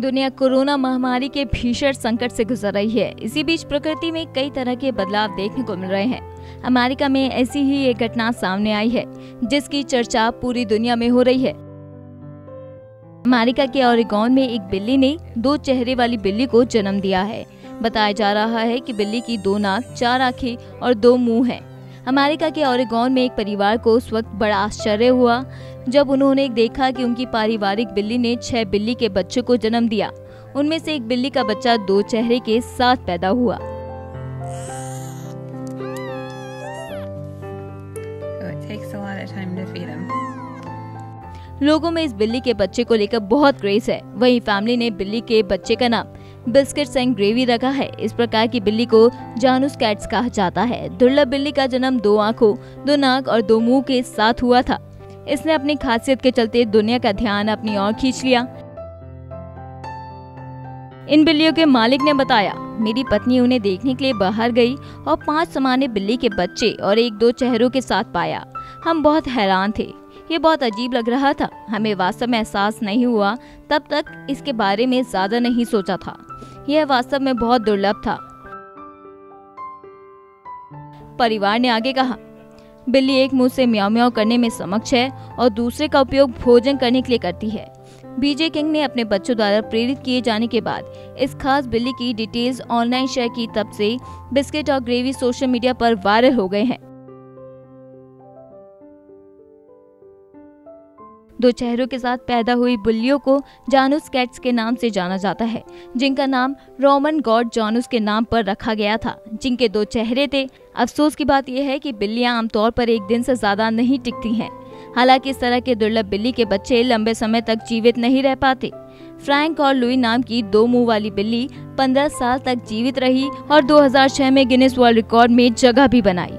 दुनिया कोरोना महामारी के भीषण संकट से गुजर रही है। इसी बीच प्रकृति में कई तरह के बदलाव देखने को मिल रहे हैं। अमेरिका में ऐसी ही एक घटना सामने आई है, जिसकी चर्चा पूरी दुनिया में हो रही है। अमेरिका के ओरिगोन में एक बिल्ली ने दो चेहरे वाली बिल्ली को जन्म दिया है। बताया जा रहा है कि बिल्ली की दो नाक, चार आँखें और दो मुँह हैं। अमेरिका के ओरेगोन में एक परिवार को उस वक्त बड़ा आश्चर्य हुआ जब उन्होंने देखा कि उनकी पारिवारिक बिल्ली ने छह बिल्ली के बच्चों को जन्म दिया। उनमें से एक बिल्ली का बच्चा दो चेहरे के साथ पैदा हुआ। लोगों में इस बिल्ली के बच्चे को लेकर बहुत क्रेज है। वहीं फैमिली ने बिल्ली के बच्चे का नाम बिस्किट्स एंड ग्रेवी रखा है। इस प्रकार की बिल्ली को जानूस कैट्स कहा जाता है। दुर्लभ बिल्ली का जन्म दो आँखों, दो नाक और दो मुँह के साथ हुआ था। इसने अपनी खासियत के चलते दुनिया का ध्यान अपनी ओर खींच लिया। इन बिल्लियों के मालिक ने बताया, मेरी पत्नी उन्हें देखने के लिए बाहर गई और पाँच समाने बिल्ली के बच्चे और एक दो चेहरों के साथ पाया। हम बहुत हैरान थे। ये बहुत अजीब लग रहा था। हमें वास्तव में एहसास नहीं हुआ, तब तक इसके बारे में ज़्यादा नहीं सोचा था। यह वास्तव में बहुत दुर्लभ था। परिवार ने आगे कहा, बिल्ली एक मुँह से म्याओ म्याओ करने में समक्ष है और दूसरे का उपयोग भोजन करने के लिए करती है। बीजे किंग ने अपने बच्चों द्वारा प्रेरित किए जाने के बाद इस खास बिल्ली की डिटेल्स ऑनलाइन शेयर की, तब से बिस्किट और ग्रेवी सोशल मीडिया पर वायरल हो गए हैं। दो चेहरों के साथ पैदा हुई बुल्लियों को जानूस कैट्स के नाम से जाना जाता है, जिनका नाम रोमन गॉड जानूस के नाम पर रखा गया था। जिनके दो चेहरे थे। अफसोस की बात यह है कि बिल्लियाँ आमतौर पर एक दिन से ज़्यादा नहीं टिकती हैं। हालाँकि इस तरह के दुर्लभ बिल्ली के बच्चे लंबे समय तक जीवित नहीं रह पाते। फ्रैंक और लुई नाम की दो मुँह वाली बिल्ली 15 साल तक जीवित रही और 2006 में गिनेस वर्ल्ड रिकॉर्ड में जगह भी बनाई।